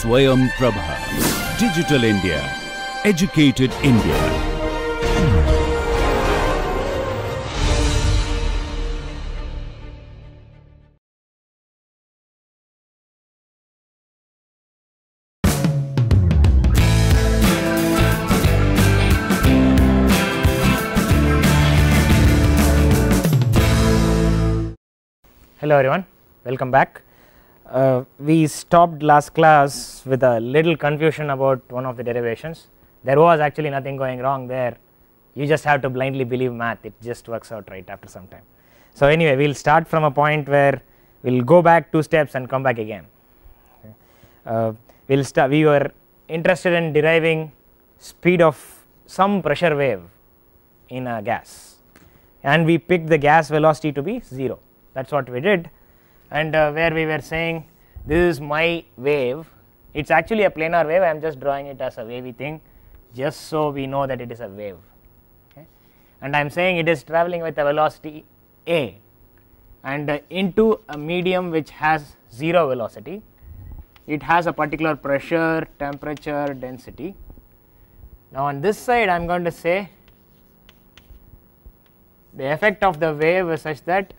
Swayam Prabha. Digital India. Educated India. Hello everyone, welcome back. Uh, we stopped last class with a little confusion about one of the derivations. There was actually nothing going wrong there. You just have to blindly believe math, it just works out right after some time. So anyway, we will start from a point where we will go back two steps and come back again. Uh, we will start, we were interested in deriving speed of some pressure wave in a gas and we picked the gas velocity to be 0 that is what we did and uh, where we were saying this is my wave. It is actually a planar wave. I am just drawing it as a wavy thing just so we know that it is a wave. Okay. and I am saying it is travelling with a velocity a and uh, into a medium which has 0 velocity. It has a particular pressure temperature density. Now on this side I am going to say the effect of the wave is such that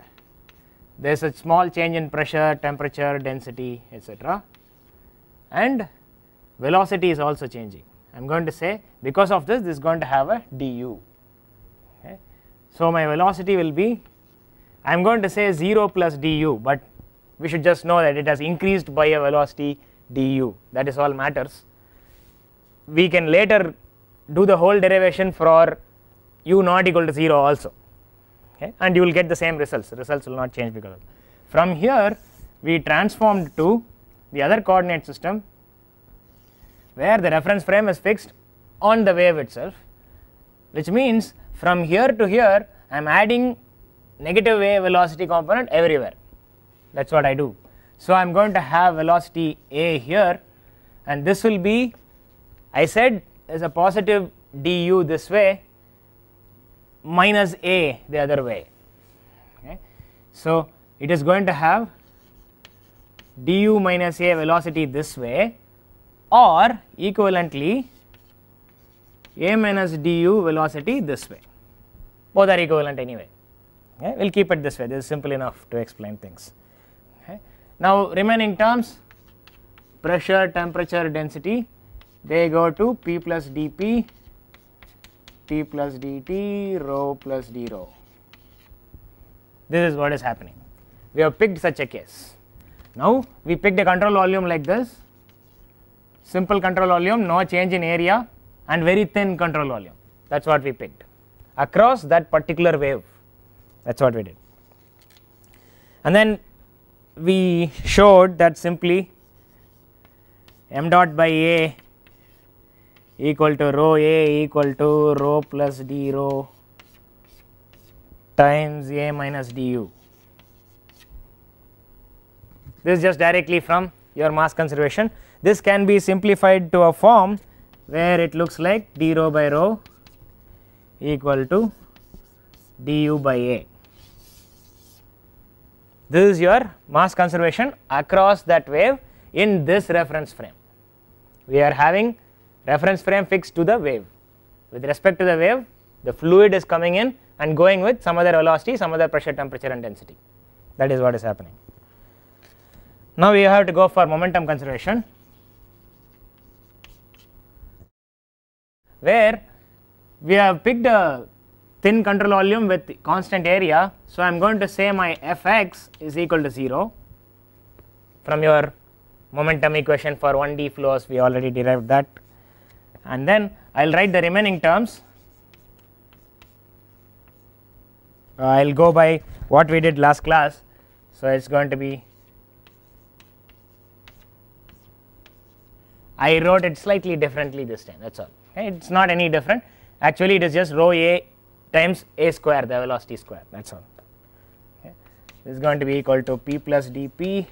there is a small change in pressure, temperature, density etc. and velocity is also changing. I am going to say because of this this is going to have a du. Okay. So, my velocity will be I am going to say 0 plus du, but we should just know that it has increased by a velocity du that is all matters. We can later do the whole derivation for u not equal to 0 also okay, and you will get the same results. Results will not change because of from here we transformed to the other coordinate system where the reference frame is fixed on the wave itself which means from here to here I am adding negative wave velocity component everywhere. That is what I do. So, I am going to have velocity a here and this will be I said is a positive du this way minus a the other way. Okay. So, it is going to have du minus a velocity this way or equivalently a minus du velocity this way both are equivalent anyway okay. we will keep it this way this is simple enough to explain things. Okay. Now, remaining terms pressure temperature density they go to p plus dp t plus dt rho plus d rho. This is what is happening. We have picked such a case. Now we picked a control volume like this, simple control volume, no change in area and very thin control volume. That is what we picked across that particular wave. That is what we did. And then we showed that simply m dot by a equal to rho a equal to rho plus d rho times a minus du. This is just directly from your mass conservation. This can be simplified to a form where it looks like d rho by rho equal to du by a. This is your mass conservation across that wave in this reference frame. We are having reference frame fixed to the wave. With respect to the wave, the fluid is coming in and going with some other velocity, some other pressure, temperature and density. That is what is happening. Now we have to go for momentum conservation, where we have picked a thin control volume with constant area. So I am going to say my fx is equal to 0 from your momentum equation for 1D flows we already derived that and then I will write the remaining terms. Uh, I will go by what we did last class. So, it is going to be I wrote it slightly differently this time that is all okay. it is not any different actually it is just rho a times a square the velocity square that is all okay. This is going to be equal to p plus dp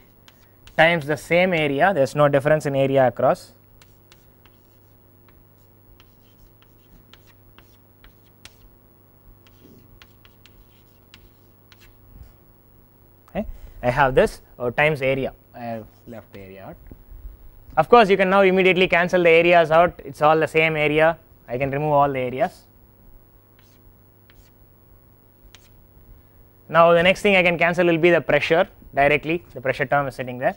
times the same area there is no difference in area across okay. I have this uh, times area. I have left the area out. Of course, you can now immediately cancel the areas out, it is all the same area, I can remove all the areas. Now, the next thing I can cancel will be the pressure directly, the pressure term is sitting there,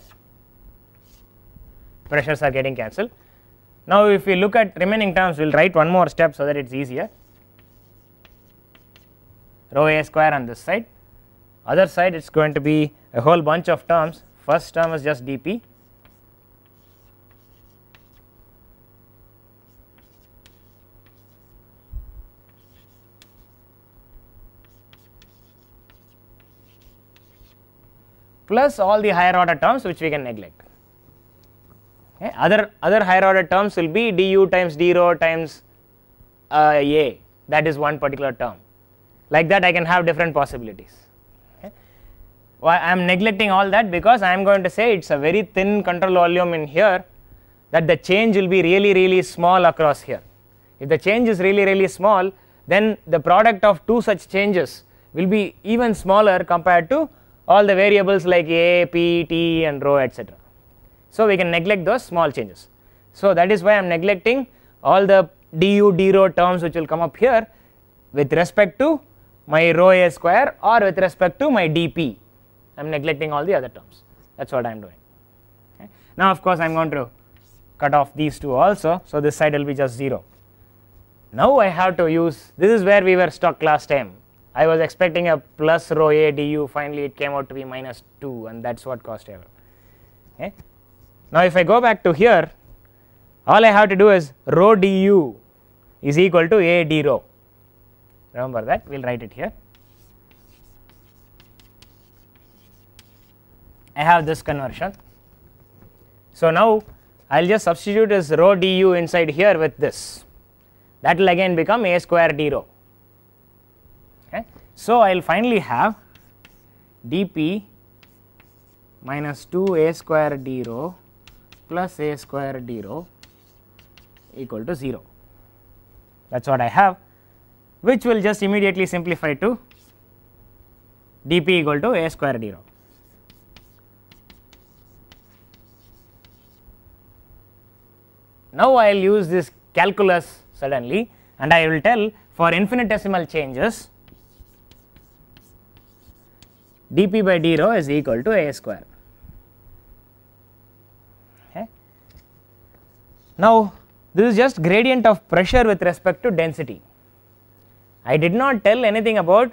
pressures are getting cancelled. Now, if we look at remaining terms, we will write one more step so that it is easier, rho a square on this side, other side it is going to be a whole bunch of terms, first term is just dp plus all the higher order terms which we can neglect. Okay. Other, other higher order terms will be du times d rho times uh, a that is one particular term like that I can have different possibilities. Well, I am neglecting all that because I am going to say it is a very thin control volume in here that the change will be really really small across here. If the change is really really small then the product of two such changes will be even smaller compared to all the variables like a, p, t and rho etc. So, we can neglect those small changes. So, that is why I am neglecting all the du d rho terms which will come up here with respect to my rho a square or with respect to my dp. I am neglecting all the other terms that is what I am doing. Okay. Now, of course, I am going to cut off these two also. So, this side will be just 0. Now, I have to use this is where we were stuck last time I was expecting a plus rho a du finally it came out to be minus 2 and that is what caused error. Okay. Now, if I go back to here all I have to do is rho du is equal to a d rho remember that we will write it here. I have this conversion. So, now I will just substitute this rho du inside here with this that will again become a square d rho so, I will finally have dp minus 2 a square d rho plus a square d rho equal to 0 that is what I have which will just immediately simplify to dp equal to a square d rho. Now, I will use this calculus suddenly and I will tell for infinitesimal changes dp by d rho is equal to a square. Now, this is just gradient of pressure with respect to density. I did not tell anything about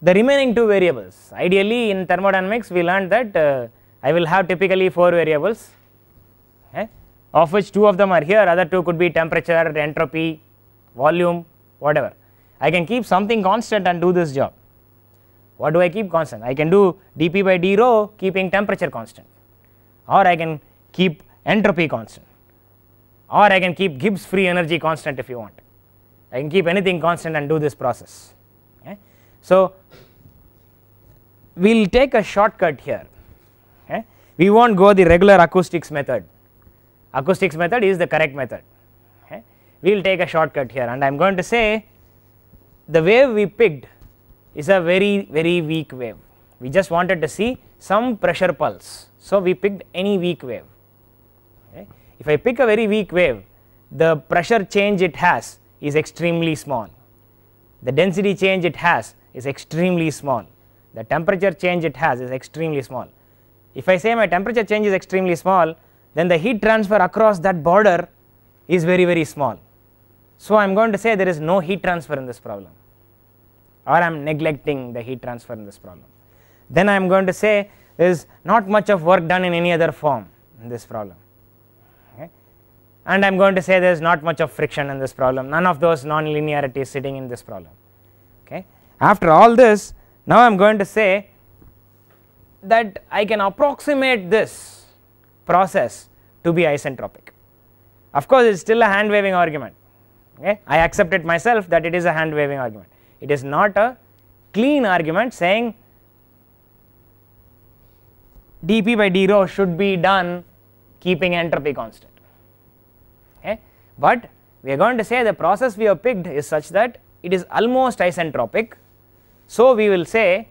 the remaining two variables. Ideally, in thermodynamics, we learned that uh, I will have typically 4 variables, of which 2 of them are here, other 2 could be temperature, entropy, volume, whatever. I can keep something constant and do this job. What do I keep constant? I can do dp by d rho keeping temperature constant or I can keep entropy constant or I can keep Gibbs free energy constant if you want. I can keep anything constant and do this process. Okay. So, we will take a shortcut here. Okay. We will not go the regular acoustics method. Acoustics method is the correct method. Okay. We will take a shortcut here and I am going to say the wave we picked is a very very weak wave. We just wanted to see some pressure pulse. So, we picked any weak wave. Okay. If I pick a very weak wave, the pressure change it has is extremely small. The density change it has is extremely small. The temperature change it has is extremely small. If I say my temperature change is extremely small, then the heat transfer across that border is very very small. So, I am going to say there is no heat transfer in this problem or I am neglecting the heat transfer in this problem. Then I am going to say there is not much of work done in any other form in this problem okay. and I am going to say there is not much of friction in this problem none of those non-linearities sitting in this problem okay. After all this now I am going to say that I can approximate this process to be isentropic. Of course, it is still a hand waving argument okay. I accept it myself that it is a hand waving argument it is not a clean argument saying dp by d rho should be done keeping entropy constant okay but we are going to say the process we have picked is such that it is almost isentropic so we will say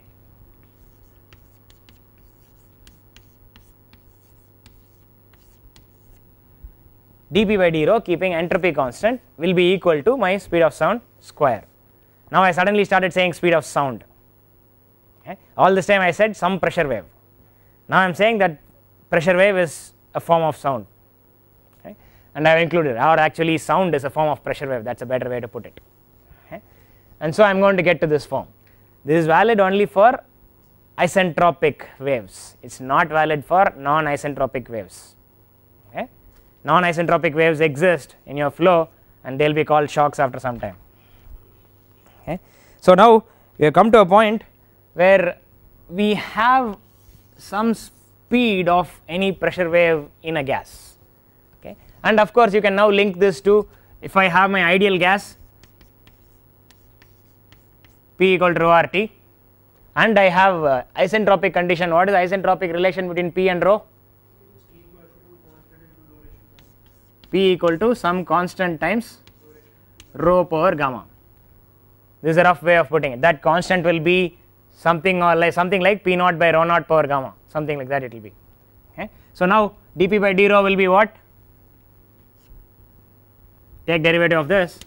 dp by d rho keeping entropy constant will be equal to my speed of sound square. Now I suddenly started saying speed of sound. Okay. All this time I said some pressure wave. Now I am saying that pressure wave is a form of sound okay. and I have included or actually sound is a form of pressure wave that is a better way to put it. Okay. And so I am going to get to this form. This is valid only for isentropic waves, it is not valid for non isentropic waves. Non isentropic waves exist in your flow and they will be called shocks after some time. Okay. So, now we have come to a point where we have some speed of any pressure wave in a gas okay. and of course, you can now link this to if I have my ideal gas P equal to rho r t and I have uh, isentropic condition what is the isentropic relation between P and rho P equal to some constant times rho power gamma. This is a rough way of putting it. That constant will be something or like something like p naught by rho naught power gamma. Something like that it will be. Okay. So now dp by d rho will be what? Take derivative of this.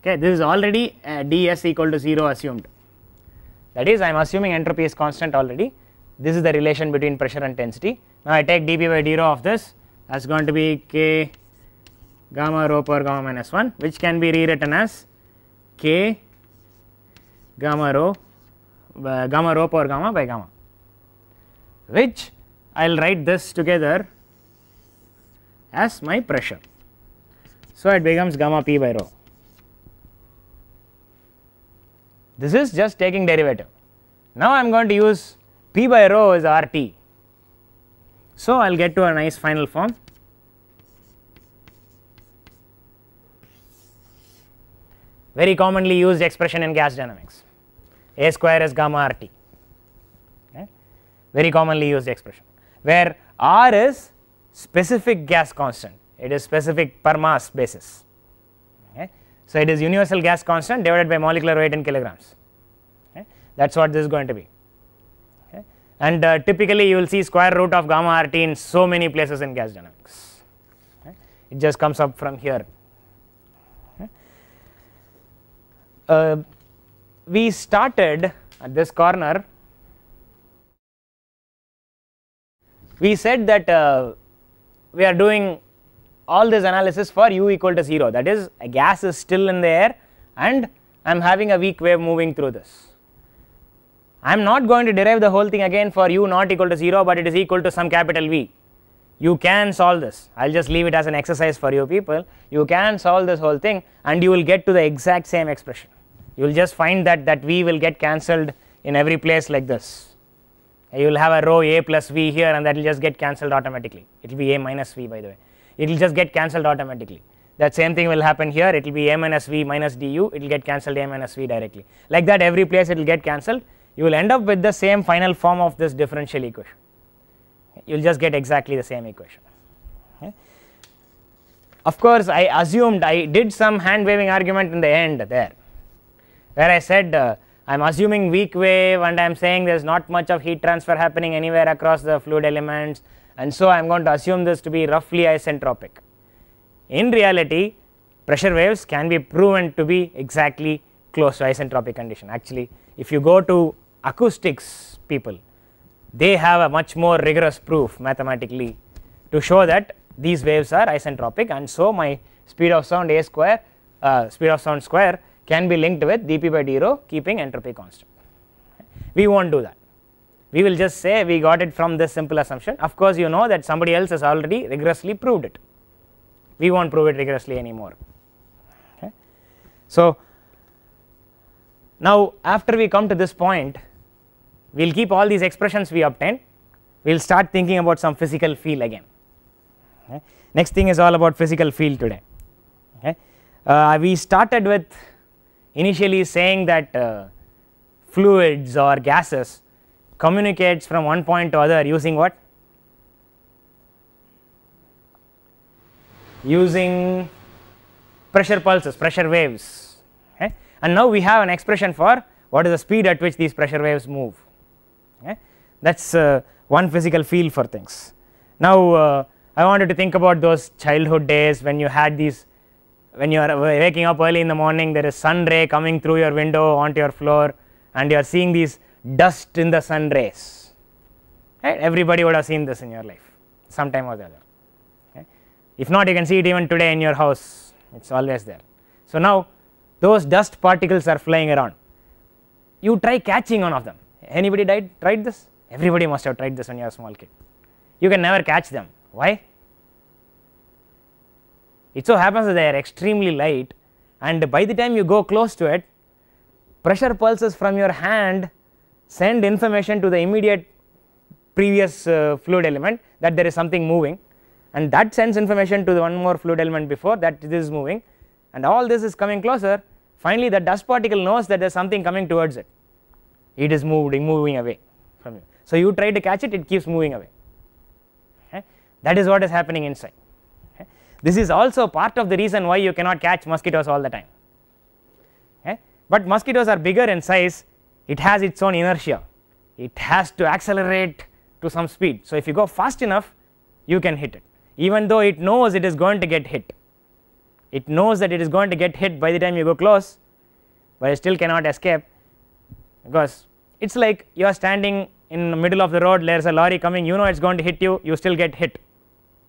Okay this is already uh, ds equal to 0 assumed. That is I am assuming entropy is constant already this is the relation between pressure and density now I take dp by d rho of this is going to be k gamma rho power gamma minus 1 which can be rewritten as k gamma rho uh, gamma rho power gamma by gamma which I will write this together as my pressure. So, it becomes gamma p by rho. This is just taking derivative. Now, I am going to use p by rho is r t. So, I will get to a nice final form very commonly used expression in gas dynamics a square is gamma r t okay. very commonly used expression where r is specific gas constant it is specific per mass basis. So, it is universal gas constant divided by molecular weight in kilograms okay. that is what this is going to be. And uh, typically you will see square root of gamma r t in so many places in gas dynamics. Okay. it just comes up from here. Uh, we started at this corner. We said that uh, we are doing all this analysis for u equal to 0 that is a gas is still in the air and I am having a weak wave moving through this. I am not going to derive the whole thing again for u not equal to 0 but it is equal to some capital V. You can solve this. I will just leave it as an exercise for you people. You can solve this whole thing and you will get to the exact same expression. You will just find that that v will get cancelled in every place like this. You will have a rho a plus v here and that will just get cancelled automatically. It will be a minus v by the way. It will just get cancelled automatically. That same thing will happen here. It will be a minus v minus du it will get cancelled a minus v directly. Like that every place it will get cancelled you will end up with the same final form of this differential equation you will just get exactly the same equation okay. of course I assumed I did some hand waving argument in the end there where I said uh, I am assuming weak wave and I am saying there is not much of heat transfer happening anywhere across the fluid elements and so I am going to assume this to be roughly isentropic. In reality pressure waves can be proven to be exactly close to isentropic condition actually if you go to acoustics people they have a much more rigorous proof mathematically to show that these waves are isentropic and so my speed of sound a square uh, speed of sound square can be linked with dp by d rho keeping entropy constant. We will not do that, we will just say we got it from this simple assumption of course you know that somebody else has already rigorously proved it, we will not prove it rigorously anymore. Okay. So, now after we come to this point we will keep all these expressions we obtained we will start thinking about some physical field again okay. next thing is all about physical field today okay. Uh, we started with initially saying that uh, fluids or gases communicates from one point to other using what using pressure pulses pressure waves okay. and now we have an expression for what is the speed at which these pressure waves move okay. that is uh, one physical feel for things. Now, uh, I wanted to think about those childhood days when you had these when you are waking up early in the morning there is sun ray coming through your window onto your floor and you are seeing these dust in the sun rays right? everybody would have seen this in your life sometime or the other okay? if not you can see it even today in your house it is always there so now those dust particles are flying around you try catching one of them anybody tried tried this? Everybody must have tried this when you are a small kid. You can never catch them. Why? It so happens that they are extremely light and by the time you go close to it pressure pulses from your hand send information to the immediate previous uh, fluid element that there is something moving and that sends information to the one more fluid element before that this is moving and all this is coming closer. Finally the dust particle knows that there is something coming towards it it is moving moving away from you. So you try to catch it it keeps moving away. Okay. that is what is happening inside. Okay. this is also part of the reason why you cannot catch mosquitoes all the time. Okay. but mosquitoes are bigger in size it has its own inertia. It has to accelerate to some speed. So if you go fast enough you can hit it. Even though it knows it is going to get hit. It knows that it is going to get hit by the time you go close but it still cannot escape because it is like you are standing in the middle of the road there is a lorry coming you know it is going to hit you you still get hit.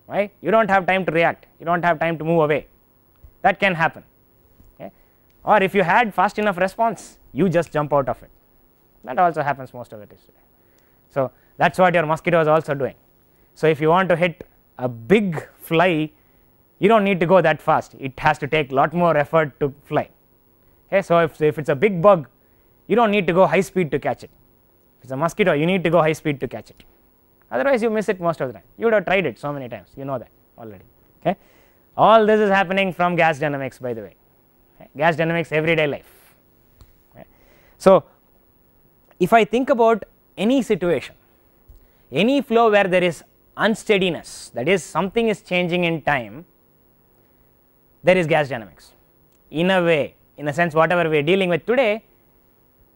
Right? You do not have time to react. You do not have time to move away. That can happen. Okay? Or if you had fast enough response you just jump out of it. That also happens most of the time so that is what your mosquito is also doing. So if you want to hit a big fly you do not need to go that fast. It has to take lot more effort to fly. Okay? So if, if it is a big bug you do not need to go high speed to catch it. If it is a mosquito you need to go high speed to catch it. Otherwise you miss it most of the time. You would have tried it so many times. You know that already. Okay? All this is happening from gas dynamics by the way. Okay? gas dynamics everyday life. Okay? so if i think about any situation any flow where there is unsteadiness that is something is changing in time there is gas dynamics. In a way in a sense whatever we are dealing with today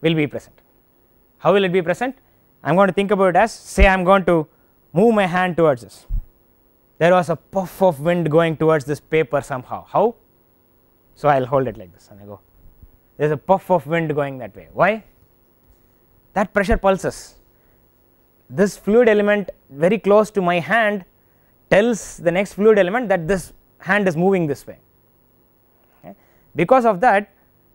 will be present. How will it be present? I am going to think about it as say I am going to move my hand towards this. There was a puff of wind going towards this paper somehow. How? So I will hold it like this and I go. There is a puff of wind going that way. Why? That pressure pulses. This fluid element very close to my hand tells the next fluid element that this hand is moving this way. Okay. because of that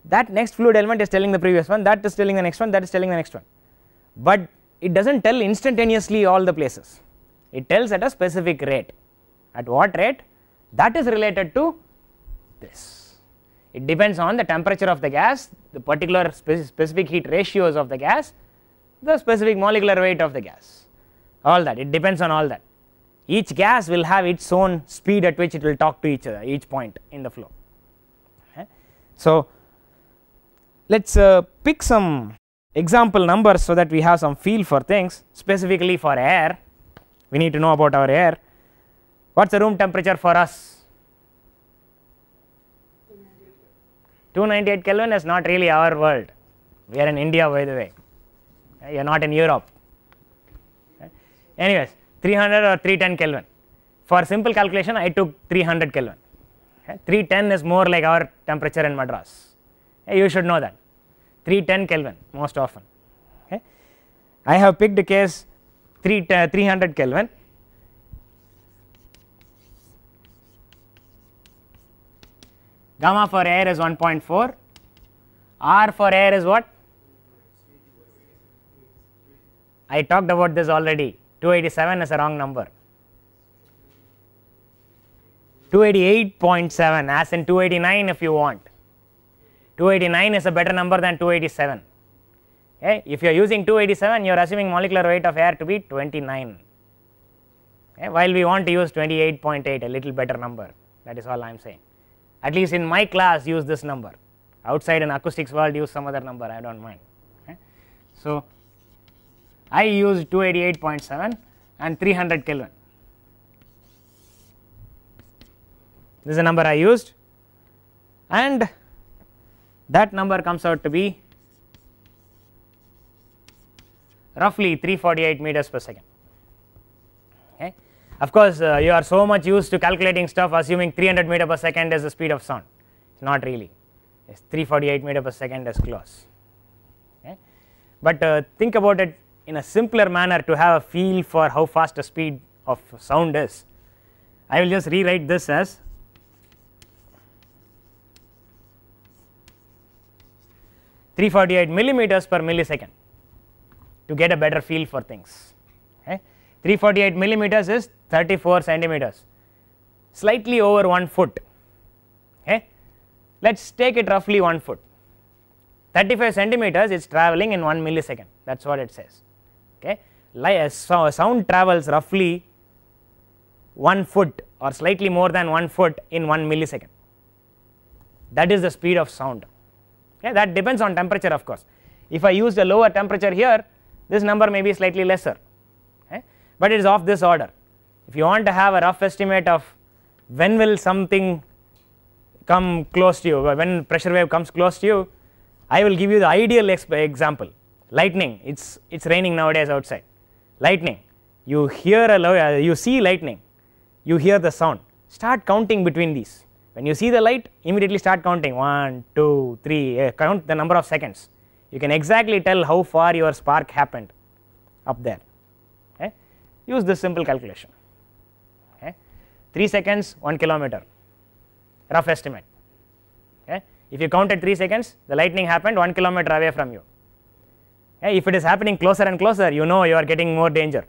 that next fluid element is telling the previous one that is telling the next one that is telling the next one. But it does not tell instantaneously all the places. It tells at a specific rate. At what rate? That is related to this. It depends on the temperature of the gas the particular spec specific heat ratios of the gas the specific molecular weight of the gas. All that. It depends on all that. Each gas will have its own speed at which it will talk to each other each point in the flow. Okay. so let us uh, pick some example numbers so that we have some feel for things. Specifically for air. We need to know about our air. What is the room temperature for us? 298 Kelvin is not really our world. We are in India by the way. You are not in Europe. Anyways 300 or 310 Kelvin. For simple calculation I took 300 Kelvin. Okay. 310 is more like our temperature in Madras. You should know that. 310 Kelvin most often. Okay. I have picked case 3 uh, 300 Kelvin. Gamma for air is 1.4 r for air is what? I talked about this already. 287 is a wrong number. 288.7 as in 289 if you want 289 is a better number than 287 okay? If you are using 287 you are assuming molecular weight of air to be 29 okay? While we want to use 28.8 a little better number. That is all I am saying. At least in my class use this number. Outside in acoustics world use some other number. I do not mind. Okay. So, I used 288.7 and 300 Kelvin. This is the number I used. And that number comes out to be roughly 348 meters per second Okay. Of course, uh, you are so much used to calculating stuff assuming 300 meter per second is the speed of sound. It's not really. It's 348 meter per second is close. Okay. But uh, think about it in a simpler manner to have a feel for how fast the speed of sound is. I will just rewrite this as three forty eight millimeters per millisecond to get a better feel for things. Okay. 348 millimeters is 34 centimeters, slightly over 1 foot. Okay. Let us take it roughly 1 foot. 35 centimeters is traveling in 1 millisecond, that is what it says. Okay. Like, uh, so sound travels roughly 1 foot or slightly more than 1 foot in 1 millisecond. That is the speed of sound. That depends on temperature of course. If I use the lower temperature here, this number may be slightly lesser, okay. but it is of this order. If you want to have a rough estimate of when will something come close to you, when pressure wave comes close to you, I will give you the ideal example. Lightning, it's it's raining nowadays outside. Lightning, you hear a uh, you see lightning, you hear the sound. Start counting between these. When you see the light, immediately start counting one, two, three. Uh, count the number of seconds you can exactly tell how far your spark happened up there okay. use this simple calculation okay. 3 seconds 1 kilometer rough estimate okay. if you counted 3 seconds the lightning happened 1 kilometer away from you okay. if it is happening closer and closer you know you are getting more danger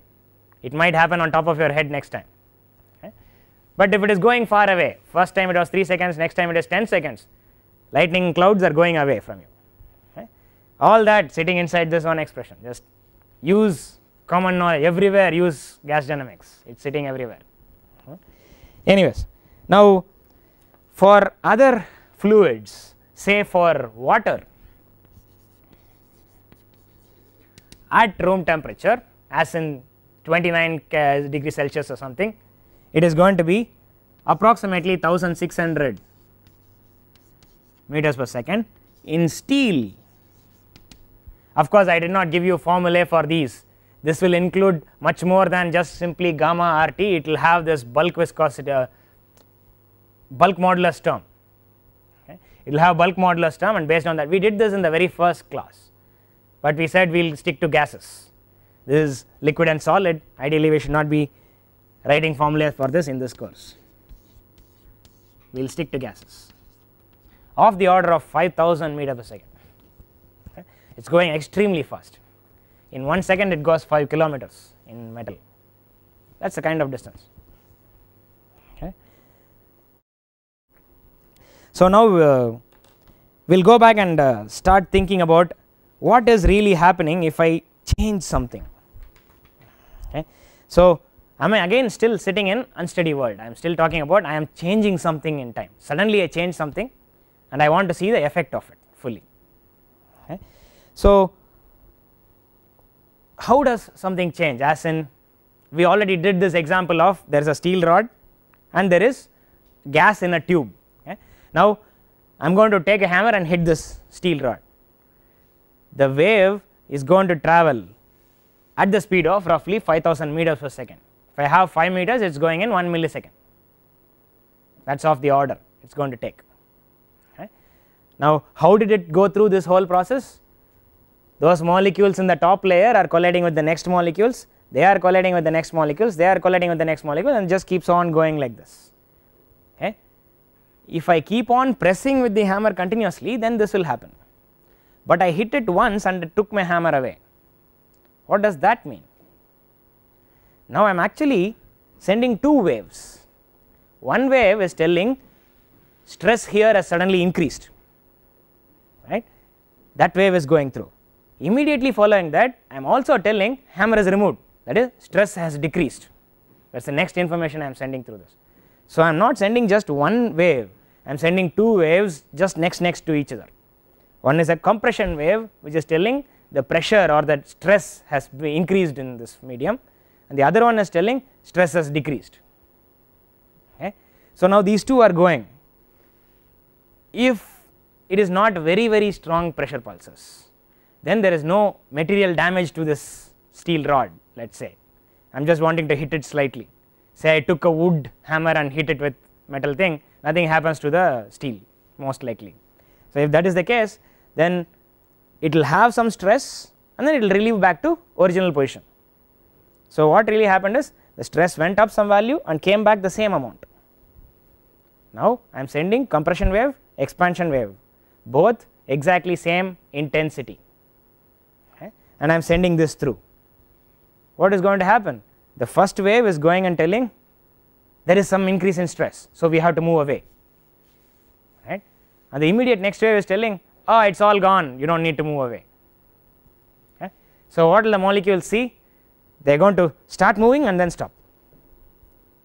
it might happen on top of your head next time. But if it is going far away first time it was 3 seconds next time it is 10 seconds lightning clouds are going away from you. All that sitting inside this one expression just use common knowledge everywhere use gas dynamics it is sitting everywhere. Anyways now for other fluids say for water at room temperature as in 29 degree celsius or something it is going to be approximately 1600 meters per second in steel of course, I did not give you formulae for these. This will include much more than just simply gamma RT. It will have this bulk viscosity, uh, bulk modulus term. Okay. It will have bulk modulus term, and based on that, we did this in the very first class. But we said we will stick to gases. This is liquid and solid. Ideally, we should not be writing formulae for this in this course. We will stick to gases of the order of 5000 meter per second it is going extremely fast. In 1 second it goes 5 kilometers in metal that is the kind of distance. Okay. So, now uh, we will go back and uh, start thinking about what is really happening if I change something. Okay. So, I am again still sitting in unsteady world I am still talking about I am changing something in time suddenly I change something and I want to see the effect of it fully. Okay. So, how does something change as in we already did this example of there is a steel rod and there is gas in a tube okay. Now I am going to take a hammer and hit this steel rod the wave is going to travel at the speed of roughly 5000 meters per second if I have 5 meters it is going in 1 millisecond. That is of the order it is going to take. Now how did it go through this whole process? Those molecules in the top layer are colliding with the next molecules. They are colliding with the next molecules. They are colliding with the next molecule and just keeps on going like this okay. If I keep on pressing with the hammer continuously then this will happen. But I hit it once and it took my hammer away. What does that mean now I am actually sending two waves. One wave is telling stress here has suddenly increased right? That wave is going through. Immediately following that I am also telling hammer is removed. That is stress has decreased. That is the next information I am sending through this. So, I am not sending just one wave. I am sending two waves just next next to each other. One is a compression wave which is telling the pressure or the stress has increased in this medium and the other one is telling stress has decreased okay. So, now these two are going if it is not very very strong pressure pulses then there is no material damage to this steel rod let us say I am just wanting to hit it slightly say I took a wood hammer and hit it with metal thing nothing happens to the steel most likely. So, if that is the case then it will have some stress and then it will relieve back to original position. So, what really happened is the stress went up some value and came back the same amount. Now, I am sending compression wave expansion wave both exactly same intensity okay, and I am sending this through. What is going to happen? The first wave is going and telling there is some increase in stress. So, we have to move away right and the immediate next wave is telling ah, oh it is all gone you do not need to move away. Okay. So, what will the molecule see? They are going to start moving and then stop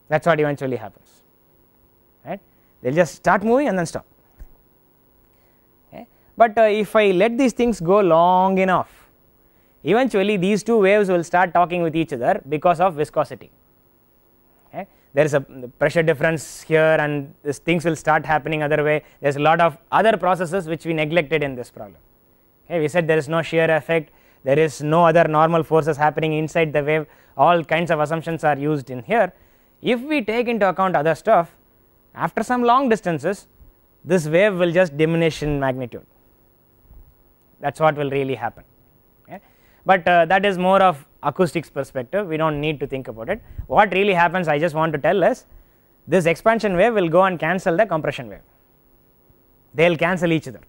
that is what eventually happens right they will just start moving and then stop. Okay. But uh, if I let these things go long enough eventually these two waves will start talking with each other because of viscosity okay. there is a pressure difference here and things will start happening other way there is a lot of other processes which we neglected in this problem okay. we said there is no shear effect there is no other normal forces happening inside the wave. All kinds of assumptions are used in here. If we take into account other stuff after some long distances this wave will just diminish in magnitude. That is what will really happen. Okay. But uh, that is more of acoustics perspective. We do not need to think about it. What really happens I just want to tell is this expansion wave will go and cancel the compression wave. They will cancel each other.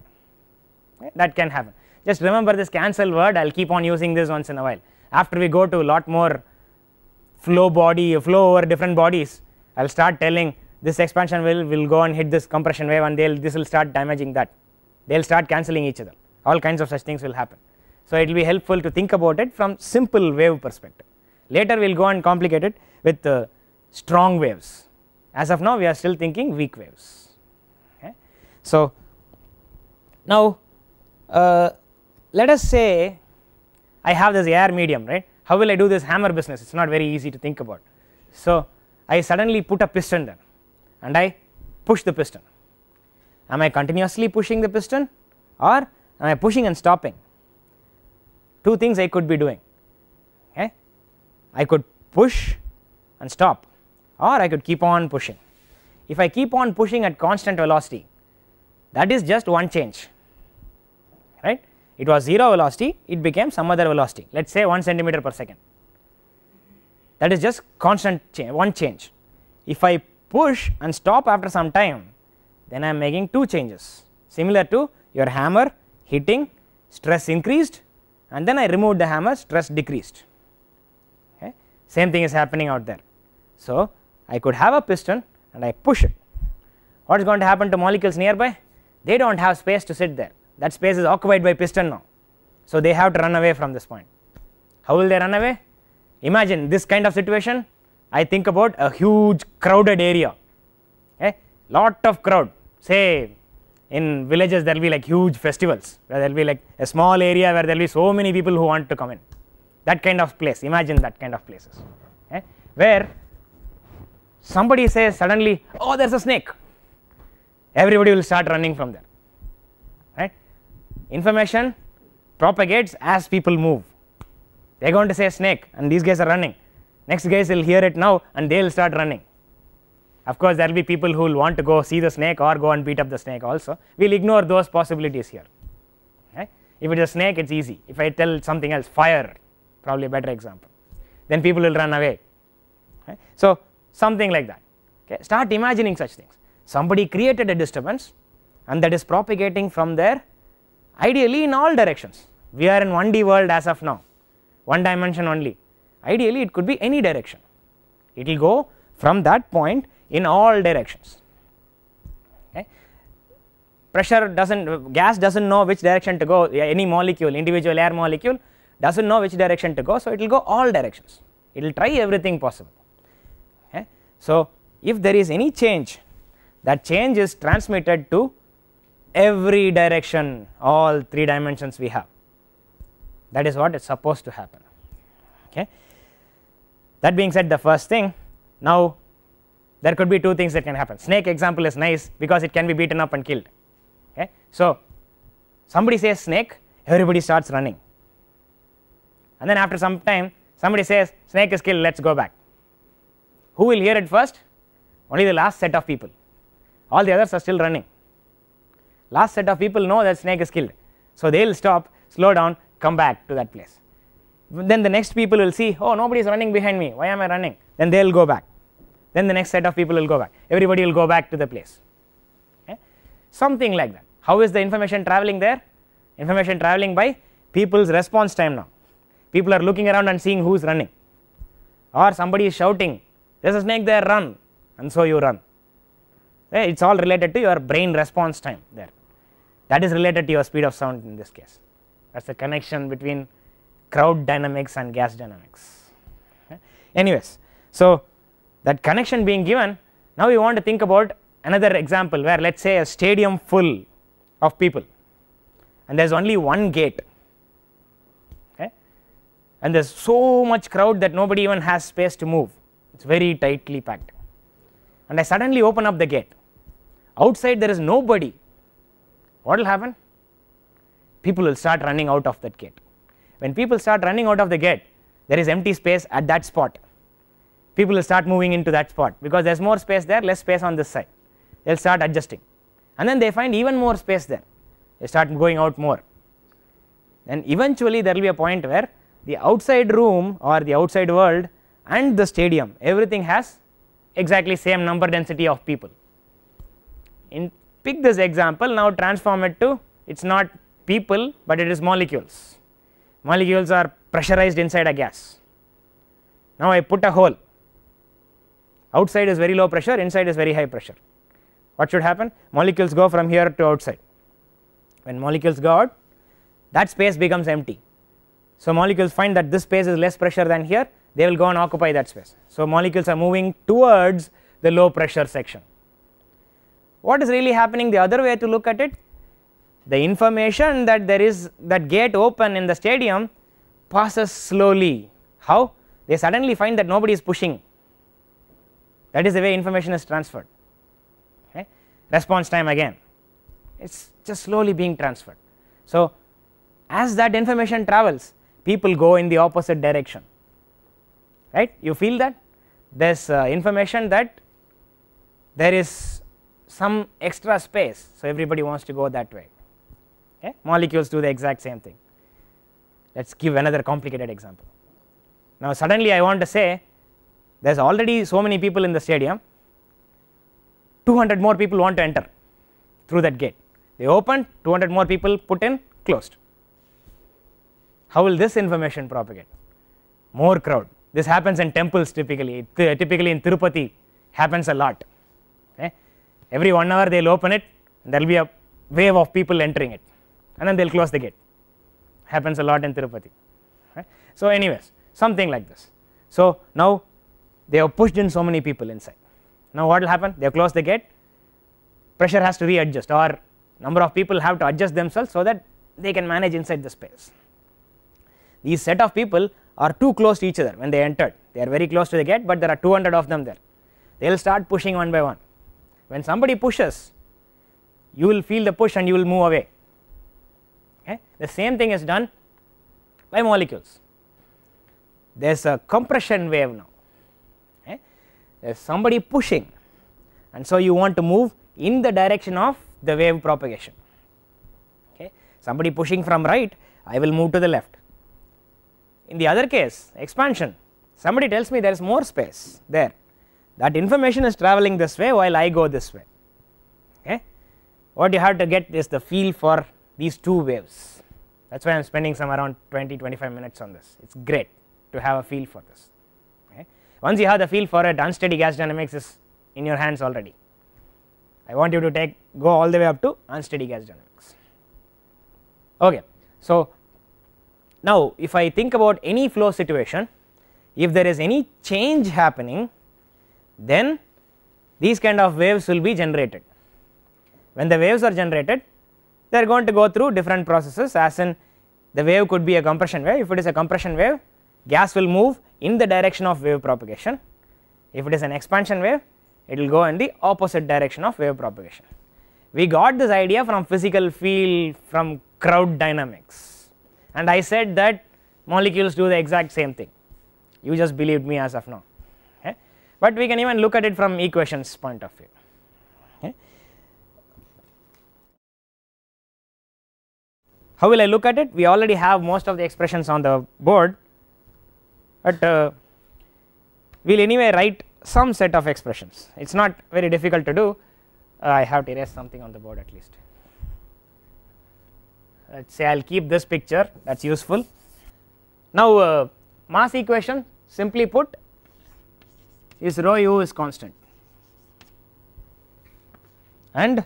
Okay. that can happen just remember this cancel word I will keep on using this once in a while after we go to a lot more flow body flow over different bodies I will start telling this expansion will will go and hit this compression wave and they will this will start damaging that they will start cancelling each other all kinds of such things will happen. So, it will be helpful to think about it from simple wave perspective later we will go and complicate it with uh, strong waves as of now we are still thinking weak waves. Okay. So, now uh, let us say I have this air medium right? How will I do this hammer business? It is not very easy to think about. So, I suddenly put a piston there and I push the piston. Am I continuously pushing the piston or am I pushing and stopping? Two things I could be doing. Okay? I could push and stop or I could keep on pushing. If I keep on pushing at constant velocity that is just one change it was 0 velocity it became some other velocity. Let us say 1 centimeter per second. That is just constant change one change. If I push and stop after some time then I am making two changes. Similar to your hammer hitting stress increased and then I removed the hammer stress decreased. Okay? Same thing is happening out there. So, I could have a piston and I push it. What is going to happen to molecules nearby? They do not have space to sit there that space is occupied by piston now. So, they have to run away from this point. How will they run away? Imagine this kind of situation. I think about a huge crowded area. Okay lot of crowd. Say in villages there will be like huge festivals where there will be like a small area where there will be so many people who want to come in. That kind of place. Imagine that kind of places. Okay where somebody says suddenly oh there is a snake. Everybody will start running from there information propagates as people move. They are going to say snake and these guys are running. Next guys will hear it now and they will start running. Of course there will be people who will want to go see the snake or go and beat up the snake also. We will ignore those possibilities here. Okay if it is a snake it is easy. If I tell something else fire probably a better example. Then people will run away. Okay. so something like that. Okay? Start imagining such things. Somebody created a disturbance and that is propagating from there ideally in all directions. We are in 1D world as of now. One dimension only. Ideally it could be any direction. It will go from that point in all directions. Pressure does not gas does not know which direction to go. Any molecule individual air molecule does not know which direction to go so it will go all directions. It will try everything possible. Okay? So if there is any change that change is transmitted to every direction all three dimensions we have. That is what is supposed to happen. Okay? That being said the first thing now there could be two things that can happen. Snake example is nice because it can be beaten up and killed. Okay? So somebody says snake everybody starts running. And then after some time somebody says snake is killed let us go back. Who will hear it first? Only the last set of people. All the others are still running last set of people know that snake is killed. So they will stop slow down come back to that place. Then the next people will see oh nobody is running behind me. Why am i running? Then they will go back. Then the next set of people will go back. Everybody will go back to the place. Okay. something like that. How is the information traveling there? Information traveling by people's response time now. People are looking around and seeing who is running. Or somebody is shouting there is a snake there run. And so you run. It is all related to your brain response time there that is related to your speed of sound in this case. That is the connection between crowd dynamics and gas dynamics. Okay. anyways so that connection being given now we want to think about another example where let us say a stadium full of people and there is only one gate okay? And there is so much crowd that nobody even has space to move. It is very tightly packed. And I suddenly open up the gate. Outside there is nobody what will happen? People will start running out of that gate. When people start running out of the gate there is empty space at that spot. People will start moving into that spot because there is more space there less space on this side. They will start adjusting. And then they find even more space there. They start going out more. Then eventually there will be a point where the outside room or the outside world and the stadium everything has exactly same number density of people. In pick this example. Now transform it to it is not people but it is molecules. Molecules are pressurized inside a gas. Now I put a hole. Outside is very low pressure inside is very high pressure. What should happen? Molecules go from here to outside. When molecules go out that space becomes empty. So molecules find that this space is less pressure than here they will go and occupy that space. So molecules are moving towards the low pressure section what is really happening the other way to look at it? The information that there is that gate open in the stadium passes slowly. How? They suddenly find that nobody is pushing. That is the way information is transferred. Okay? Response time again. It is just slowly being transferred. So as that information travels people go in the opposite direction. Right? You feel that? There is uh, information that there is some extra space. So everybody wants to go that way. Okay? Molecules do the exact same thing. Let us give another complicated example. Now suddenly I want to say there is already so many people in the stadium. 200 more people want to enter through that gate. They opened 200 more people put in closed. How will this information propagate? More crowd. This happens in temples typically. Typically in tirupati happens a lot every 1 hour they will open it there will be a wave of people entering it. And then they will close the gate. Happens a lot in tirupati. Right. so anyways something like this. So now they have pushed in so many people inside. Now what will happen? They have closed the gate. Pressure has to readjust or number of people have to adjust themselves so that they can manage inside the space. These set of people are too close to each other. When they entered they are very close to the gate but there are 200 of them there. They will start pushing one by one when somebody pushes you will feel the push and you will move away. Okay? The same thing is done by molecules. There is a compression wave now. Okay? There is somebody pushing and so you want to move in the direction of the wave propagation. Okay? Somebody pushing from right I will move to the left. In the other case expansion. Somebody tells me there is more space there that information is traveling this way while I go this way. Okay? What you have to get is the feel for these two waves. That is why I am spending some around 20 25 minutes on this. It is great to have a feel for this. Okay? Once you have the feel for it unsteady gas dynamics is in your hands already. I want you to take go all the way up to unsteady gas dynamics. Okay. So now if I think about any flow situation if there is any change happening then these kind of waves will be generated. When the waves are generated they are going to go through different processes as in the wave could be a compression wave. If it is a compression wave gas will move in the direction of wave propagation. If it is an expansion wave it will go in the opposite direction of wave propagation. We got this idea from physical field from crowd dynamics. And I said that molecules do the exact same thing. You just believed me as of now but we can even look at it from equations point of view. Okay. How will I look at it? We already have most of the expressions on the board, but uh, we will anyway write some set of expressions. It is not very difficult to do. Uh, I have to erase something on the board at least. Let us say I will keep this picture that is useful. Now, uh, mass equation simply put is rho u is constant. And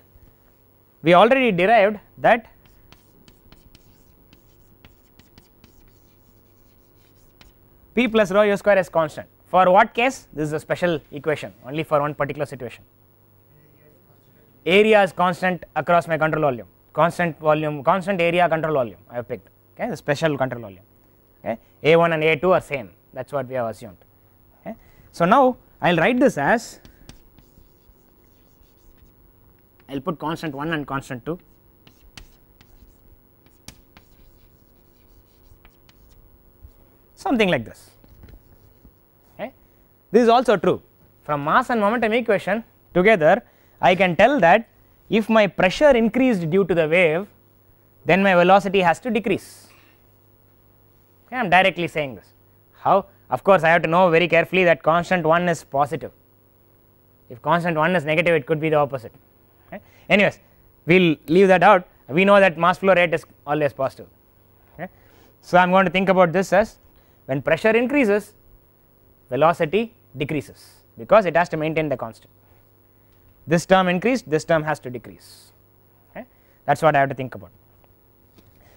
we already derived that p plus rho u square is constant. For what case? This is a special equation only for one particular situation. Area is constant across my control volume. Constant volume constant area control volume I have picked. Okay the special control volume. Okay a1 and a2 are same. That is what we have assumed. So now I will write this as I will put constant 1 and constant 2 something like this. Okay. This is also true. From mass and momentum equation together I can tell that if my pressure increased due to the wave then my velocity has to decrease. Okay, I am directly saying this. How of course I have to know very carefully that constant 1 is positive if constant 1 is negative it could be the opposite okay. anyways we will leave that out we know that mass flow rate is always positive okay. So I am going to think about this as when pressure increases velocity decreases because it has to maintain the constant this term increased this term has to decrease okay. that is what I have to think about.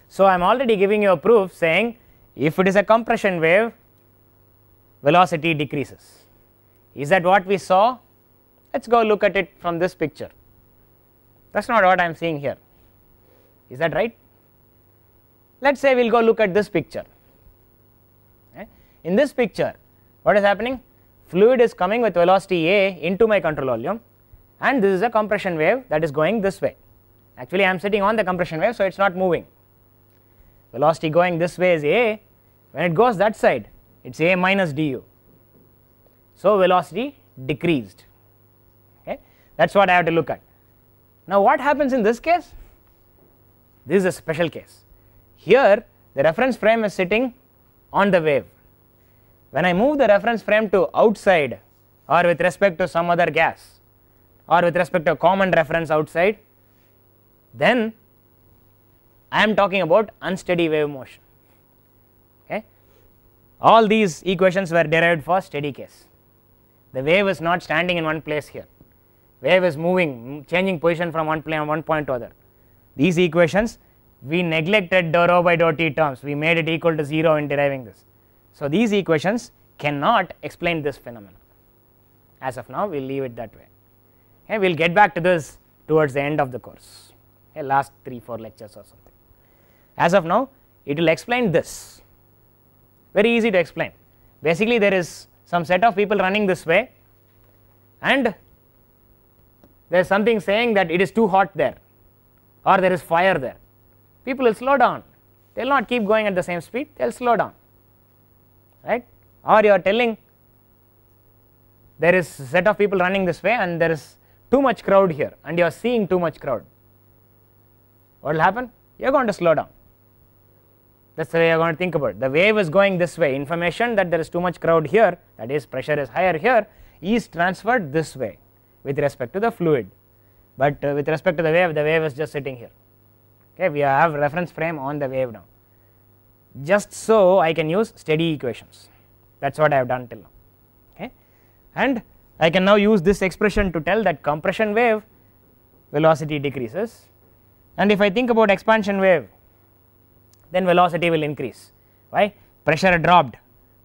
So I am already giving you a proof saying if it is a compression wave velocity decreases. Is that what we saw? Let us go look at it from this picture. That is not what I am seeing here. Is that right? Let us say we will go look at this picture. Okay. in this picture what is happening? Fluid is coming with velocity a into my control volume and this is a compression wave that is going this way. Actually I am sitting on the compression wave so it is not moving. Velocity going this way is a. When it goes that side it is a minus du. So velocity decreased okay that is what I have to look at. Now what happens in this case? This is a special case. Here the reference frame is sitting on the wave. When I move the reference frame to outside or with respect to some other gas or with respect to a common reference outside then I am talking about unsteady wave motion. All these equations were derived for steady case. The wave is not standing in one place here. Wave is moving changing position from one plane one point to other. These equations we neglected dou rho by dou t terms. We made it equal to 0 in deriving this. So these equations cannot explain this phenomenon. As of now we will leave it that way. We will get back to this towards the end of the course. Last 3 4 lectures or something. As of now it will explain this very easy to explain. Basically there is some set of people running this way and there is something saying that it is too hot there or there is fire there. People will slow down. They will not keep going at the same speed. They will slow down. Right? Or you are telling there is set of people running this way and there is too much crowd here and you are seeing too much crowd. What will happen? You are going to slow down that is the way you are going to think about it. The wave is going this way. Information that there is too much crowd here that is pressure is higher here is transferred this way with respect to the fluid. But uh, with respect to the wave the wave is just sitting here. Okay we have reference frame on the wave now. Just so I can use steady equations. That is what I have done till now. Okay? And I can now use this expression to tell that compression wave velocity decreases. And if I think about expansion wave then velocity will increase. Why? Pressure dropped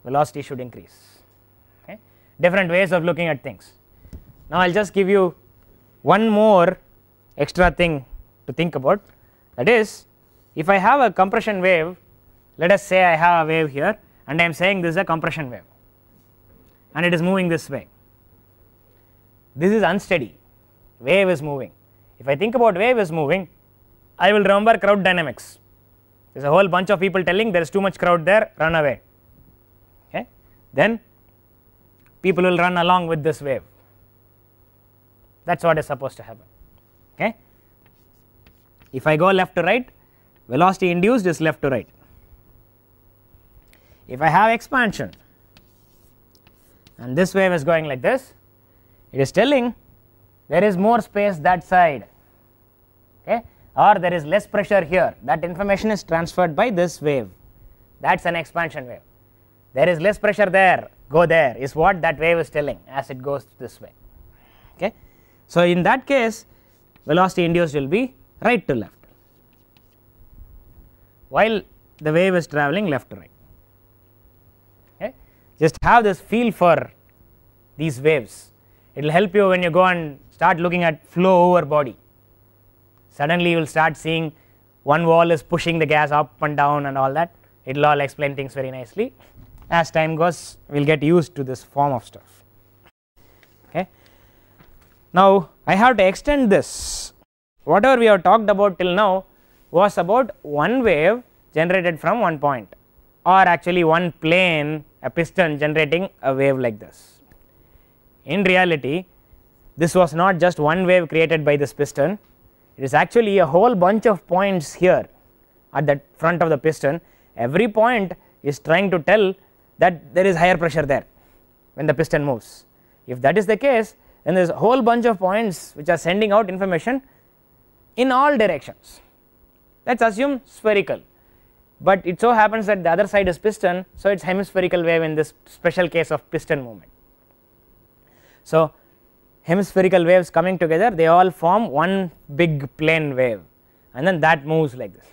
velocity should increase. Okay? Different ways of looking at things. Now I will just give you one more extra thing to think about. That is if I have a compression wave let us say I have a wave here and I am saying this is a compression wave and it is moving this way. This is unsteady. Wave is moving. If I think about wave is moving I will remember crowd dynamics there is a whole bunch of people telling there is too much crowd there run away. Okay? Then people will run along with this wave. That is what is supposed to happen. Okay. If I go left to right velocity induced is left to right. If I have expansion and this wave is going like this it is telling there is more space that side. Okay or there is less pressure here. That information is transferred by this wave. That is an expansion wave. There is less pressure there. Go there is what that wave is telling as it goes this way. Okay? So in that case velocity induced will be right to left. While the wave is traveling left to right. Okay? Just have this feel for these waves. It will help you when you go and start looking at flow over body suddenly you will start seeing one wall is pushing the gas up and down and all that. It will all explain things very nicely. As time goes we will get used to this form of stuff. Okay? Now i have to extend this. Whatever we have talked about till now was about one wave generated from one point or actually one plane a piston generating a wave like this. In reality this was not just one wave created by this piston it is actually a whole bunch of points here at the front of the piston every point is trying to tell that there is higher pressure there when the piston moves. If that is the case then there is a whole bunch of points which are sending out information in all directions let us assume spherical but it so happens that the other side is piston so it is hemispherical wave in this special case of piston movement. So hemispherical waves coming together they all form one big plane wave and then that moves like this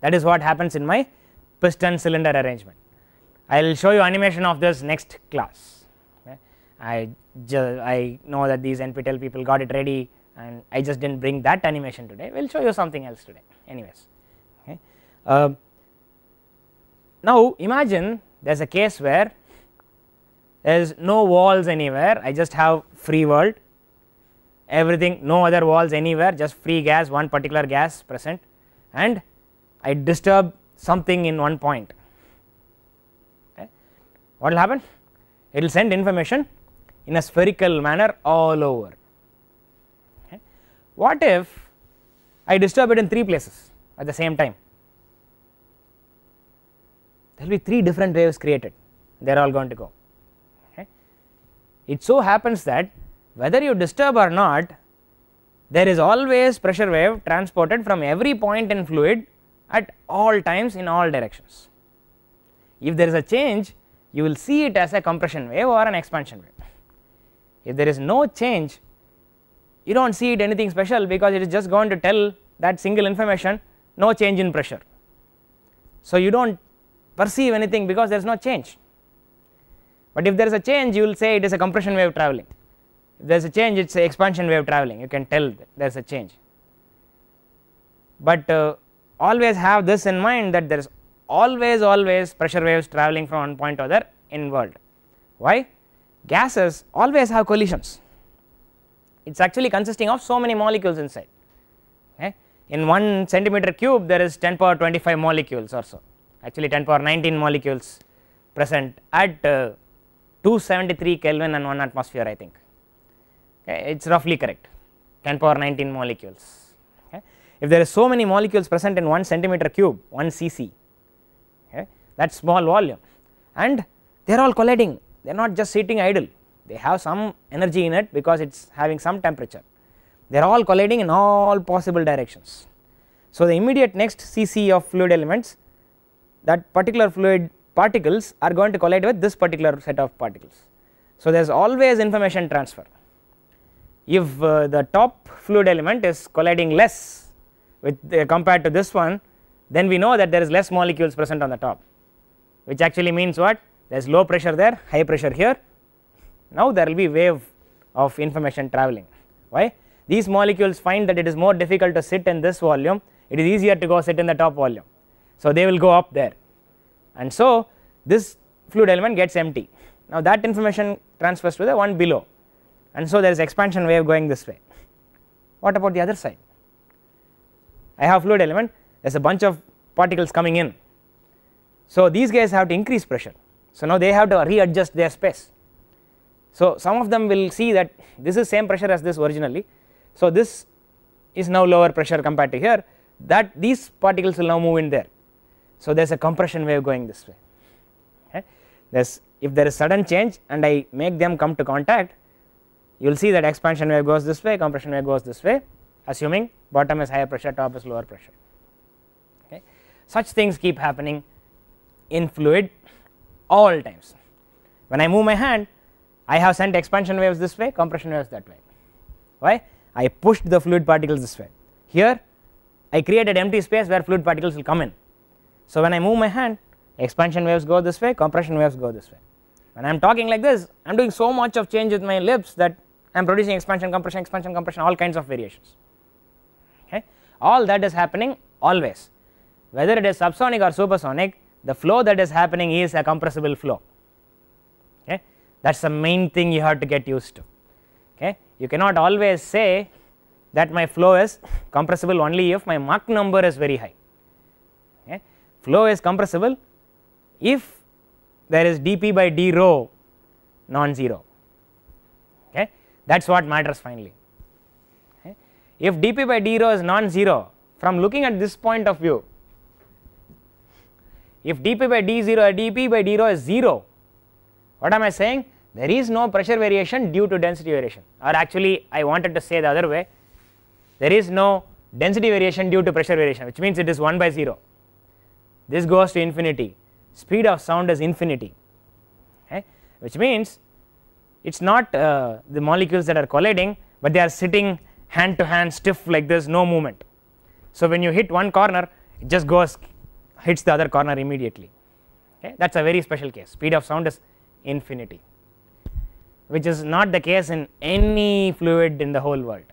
that is what happens in my piston cylinder arrangement. I will show you animation of this next class okay. I I know that these NPTEL people got it ready and I just did not bring that animation today we will show you something else today anyways okay. Uh, now imagine there is a case where there is no walls anywhere I just have free world everything no other walls anywhere just free gas one particular gas present. And I disturb something in one point. Okay. what will happen? It will send information in a spherical manner all over. Okay. what if I disturb it in 3 places at the same time? There will be 3 different waves created. They are all going to go. Okay. It so happens that whether you disturb or not there is always pressure wave transported from every point in fluid at all times in all directions. If there is a change you will see it as a compression wave or an expansion wave. If there is no change you do not see it anything special because it is just going to tell that single information no change in pressure. So you do not perceive anything because there is no change, but if there is a change you will say it is a compression wave travelling there is a change it is expansion wave travelling you can tell there is a change, but uh, always have this in mind that there is always always pressure waves travelling from one point to other in world. Why? Gases always have collisions. It is actually consisting of so many molecules inside. Okay. in 1 centimeter cube there is 10 power 25 molecules or so. Actually 10 power 19 molecules present at uh, 273 Kelvin and 1 atmosphere I think it is roughly correct. 10 power 19 molecules. Okay. If are so many molecules present in 1 centimeter cube 1 cc okay, that small volume. And they are all colliding. They are not just sitting idle. They have some energy in it because it is having some temperature. They are all colliding in all possible directions. So the immediate next cc of fluid elements that particular fluid particles are going to collide with this particular set of particles. So there is always information transfer if uh, the top fluid element is colliding less with uh, compared to this one then we know that there is less molecules present on the top which actually means what? There is low pressure there high pressure here. Now there will be wave of information travelling why? These molecules find that it is more difficult to sit in this volume. It is easier to go sit in the top volume. So they will go up there. And so this fluid element gets empty. Now that information transfers to the one below and so there is expansion wave going this way. What about the other side? I have fluid element there is a bunch of particles coming in. So these guys have to increase pressure. So now they have to readjust their space. So, some of them will see that this is same pressure as this originally. So, this is now lower pressure compared to here. That these particles will now move in there. So, there is a compression wave going this way. Okay. there is if there is sudden change and I make them come to contact you will see that expansion wave goes this way compression wave goes this way assuming bottom is higher pressure top is lower pressure. Okay. Such things keep happening in fluid all times. When I move my hand I have sent expansion waves this way compression waves that way. Why? I pushed the fluid particles this way. Here I created empty space where fluid particles will come in. So, when I move my hand expansion waves go this way compression waves go this way. When I am talking like this I am doing so much of change with my lips that I am producing expansion compression expansion compression all kinds of variations. Okay? All that is happening always. Whether it is subsonic or supersonic the flow that is happening is a compressible flow. Okay? That is the main thing you have to get used to. Okay? You cannot always say that my flow is compressible only if my Mach number is very high. Okay. Flow is compressible if there is dp by d rho non-zero. That is what matters finally. Okay. If dp by d rho is non-zero from looking at this point of view, if dp by d 0 dp by d rho is 0, what am I saying? There is no pressure variation due to density variation or actually I wanted to say the other way there is no density variation due to pressure variation which means it is 1 by 0 this goes to infinity speed of sound is infinity okay which means it is not uh, the molecules that are colliding but they are sitting hand to hand stiff like this no movement. So when you hit one corner it just goes hits the other corner immediately. Okay? That is a very special case. Speed of sound is infinity which is not the case in any fluid in the whole world.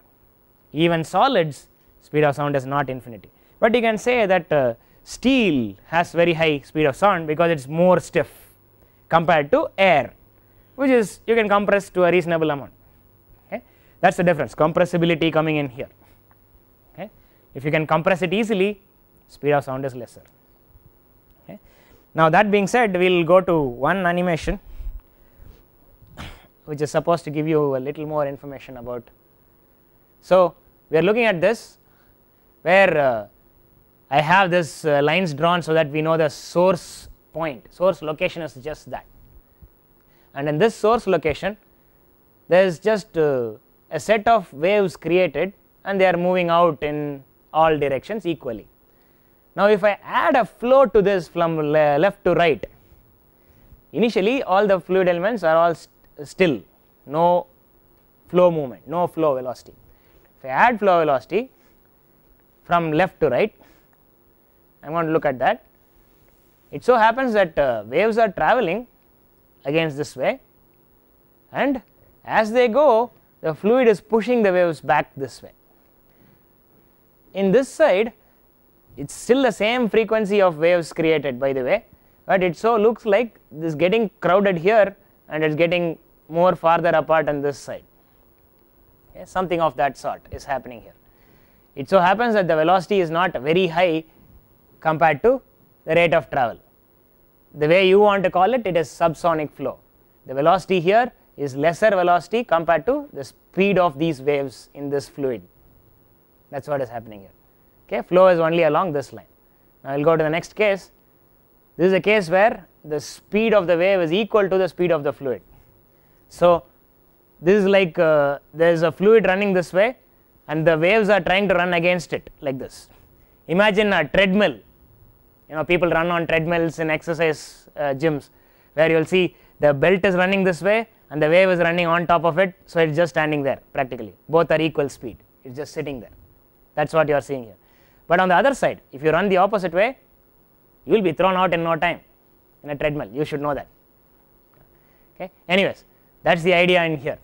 Even solids speed of sound is not infinity, but you can say that uh, steel has very high speed of sound because it is more stiff compared to air which is you can compress to a reasonable amount. Okay? That is the difference. Compressibility coming in here. Okay? If you can compress it easily speed of sound is lesser. Okay? Now that being said we will go to one animation which is supposed to give you a little more information about. So we are looking at this where uh, I have this uh, lines drawn so that we know the source point. Source location is just that and in this source location there is just uh, a set of waves created and they are moving out in all directions equally. Now if I add a flow to this from le left to right initially all the fluid elements are all st still no flow movement no flow velocity If I add flow velocity from left to right I am going to look at that it so happens that uh, waves are traveling against this way and as they go the fluid is pushing the waves back this way. In this side it is still the same frequency of waves created by the way, but it so looks like this getting crowded here and it is getting more farther apart on this side something of that sort is happening here. It so happens that the velocity is not very high compared to the rate of travel. The way you want to call it, it is subsonic flow. The velocity here is lesser velocity compared to the speed of these waves in this fluid. That is what is happening here. Okay, flow is only along this line. Now, I will go to the next case. This is a case where the speed of the wave is equal to the speed of the fluid. So, this is like uh, there is a fluid running this way and the waves are trying to run against it like this. Imagine a treadmill, you know people run on treadmills in exercise uh, gyms where you will see the belt is running this way and the wave is running on top of it. So, it is just standing there practically. Both are equal speed. It is just sitting there. That is what you are seeing here. But on the other side if you run the opposite way you will be thrown out in no time in a treadmill. You should know that. Okay? Anyways that is the idea in here.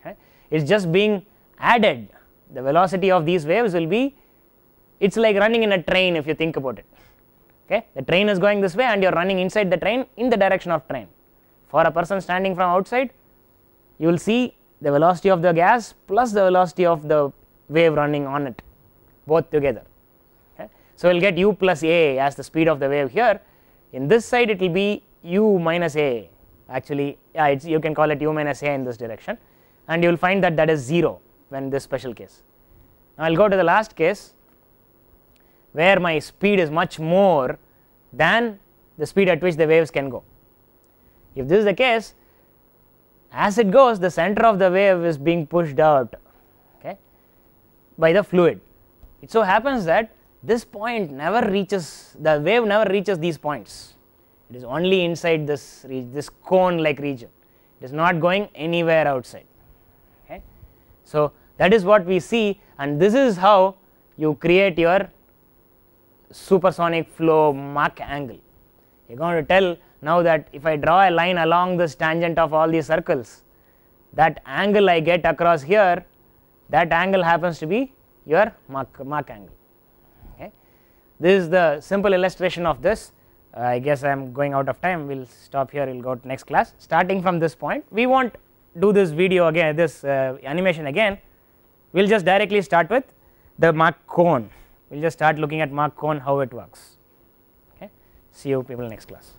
Okay. it is just being added. The velocity of these waves will be it is like running in a train if you think about it okay? The train is going this way and you are running inside the train in the direction of train. For a person standing from outside you will see the velocity of the gas plus the velocity of the wave running on it both together. Okay. so we will get u plus a as the speed of the wave here. In this side it will be u minus a. Actually yeah you can call it u minus a in this direction. And you will find that that is 0 when this special case. Now, I will go to the last case where my speed is much more than the speed at which the waves can go. If this is the case as it goes the center of the wave is being pushed out okay, by the fluid. It so happens that this point never reaches the wave never reaches these points it is only inside this this cone like region it is not going anywhere outside okay. So, that is what we see and this is how you create your supersonic flow Mach angle. You are going to tell now that if I draw a line along this tangent of all these circles that angle I get across here that angle happens to be your Mach, Mach angle. Okay. This is the simple illustration of this uh, I guess I am going out of time we will stop here we will go to next class starting from this point we not do this video again this uh, animation again we will just directly start with the Mach cone we will just start looking at Mach cone how it works. Okay? See you people next class